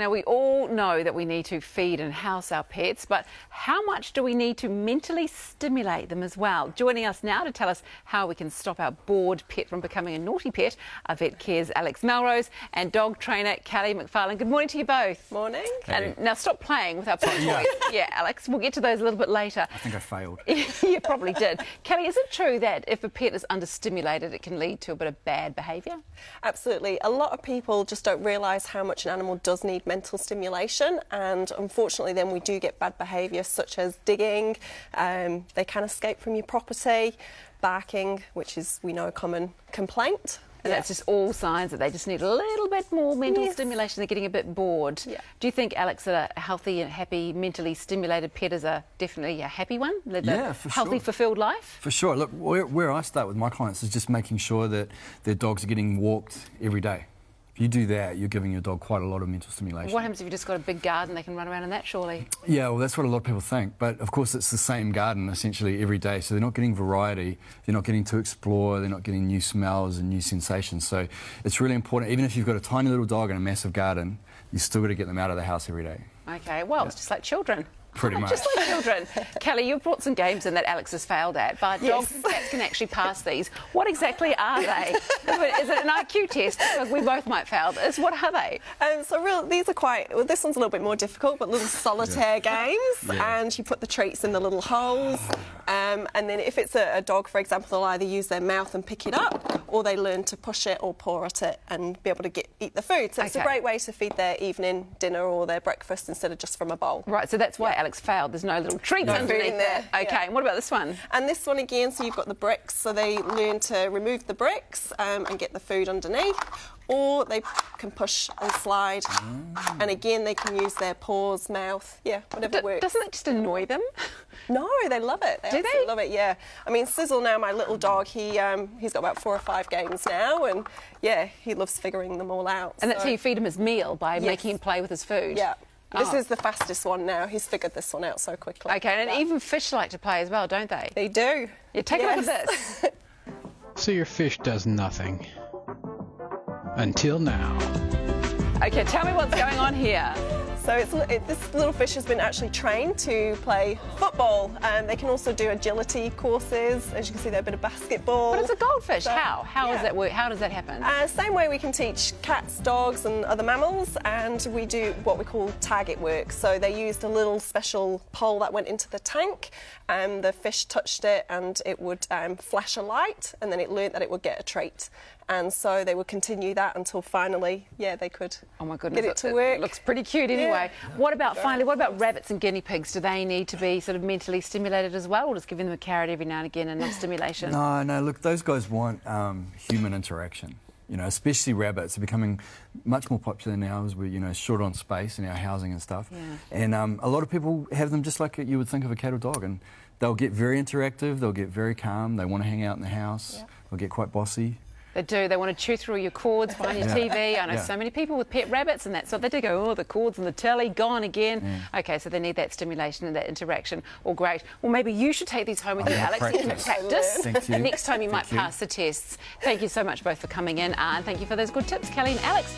Now, we all know that we need to feed and house our pets, but how much do we need to mentally stimulate them as well? Joining us now to tell us how we can stop our bored pet from becoming a naughty pet are Vet Care's Alex Melrose and dog trainer Kelly McFarlane. Good morning to you both. Morning. And now stop playing with our pet toys. Yeah. yeah, Alex, we'll get to those a little bit later. I think I failed. you probably did. Kelly, is it true that if a pet is understimulated, it can lead to a bit of bad behaviour? Absolutely. A lot of people just don't realise how much an animal does need mental stimulation and unfortunately then we do get bad behaviour such as digging, um, they can escape from your property, barking, which is we know a common complaint. And yeah. that's just all signs that they just need a little bit more mental yes. stimulation. They're getting a bit bored. Yeah. Do you think, Alex, that a healthy and happy, mentally stimulated pet is a definitely a happy one? Live yeah, for healthy, sure. fulfilled life? For sure. Look, where, where I start with my clients is just making sure that their dogs are getting walked every day you do that, you're giving your dog quite a lot of mental stimulation. What happens if you've just got a big garden they can run around in that, surely? Yeah, well, that's what a lot of people think. But of course, it's the same garden essentially every day. So they're not getting variety, they're not getting to explore, they're not getting new smells and new sensations. So it's really important, even if you've got a tiny little dog in a massive garden, you still got to get them out of the house every day. Okay, well, yeah. it's just like children. Pretty much. Just like children. Kelly, you've brought some games in that Alex has failed at, but yes. dogs and cats can actually pass these. What exactly are they? Is it an IQ test? Because we both might fail this. What are they? Um, so real, these are quite, well, this one's a little bit more difficult, but little solitaire yeah. games. Yeah. And you put the treats in the little holes. Um, and then if it's a, a dog, for example, they'll either use their mouth and pick it up, or they learn to push it or paw at it and be able to get eat the food. So okay. it's a great way to feed their evening dinner or their breakfast instead of just from a bowl. Right, so that's why yeah. Alex failed. There's no little treats no underneath there. Okay, yeah. and what about this one? And this one again, so you've got the bricks, so they learn to remove the bricks um, and get the food underneath, or they can push and slide, mm. and again they can use their paws, mouth, yeah, whatever D works. Doesn't it just annoy them? No, they love it. They Do they? love it, yeah. I mean, Sizzle now, my little dog, he um, he's got about four or five games now, and yeah, he loves figuring them all out. And so. that's how you feed him his meal by yes. making him play with his food. Yeah. This oh. is the fastest one now. He's figured this one out so quickly. Okay, and yeah. even fish like to play as well, don't they? They do. Yeah, take yes. a look at this. so your fish does nothing. Until now. Okay, tell me what's going on here. So it, this little fish has been actually trained to play football, and they can also do agility courses. As you can see, they're a bit of basketball. But it's a goldfish. So, how? How yeah. does that work? How does that happen? Uh, same way we can teach cats, dogs, and other mammals, and we do what we call target work. So they used a little special pole that went into the tank, and the fish touched it, and it would um, flash a light, and then it learned that it would get a trait and so they would continue that until finally, yeah, they could oh my goodness, get it to work. It looks pretty cute anyway. Yeah. What about finally? What about rabbits and guinea pigs? Do they need to be sort of mentally stimulated as well, or just giving them a carrot every now and again and not stimulation? No, no. Look, those guys want um, human interaction. You know, especially rabbits are becoming much more popular now as we're, you know, short on space in our housing and stuff. Yeah. And um, a lot of people have them just like you would think of a cat or dog, and they'll get very interactive, they'll get very calm, they want to hang out in the house, yeah. they'll get quite bossy. They do. They want to chew through your cords behind your yeah. TV. I know yeah. so many people with pet rabbits and that. So they do. Go, oh, the cords and the telly, gone again. Yeah. Okay, so they need that stimulation and that interaction. Well, great. Well, maybe you should take these home with I you, Alex. Practice. practice. Thank you. And next time you thank might you. pass the tests. Thank you so much both for coming in uh, and thank you for those good tips, Kelly and Alex.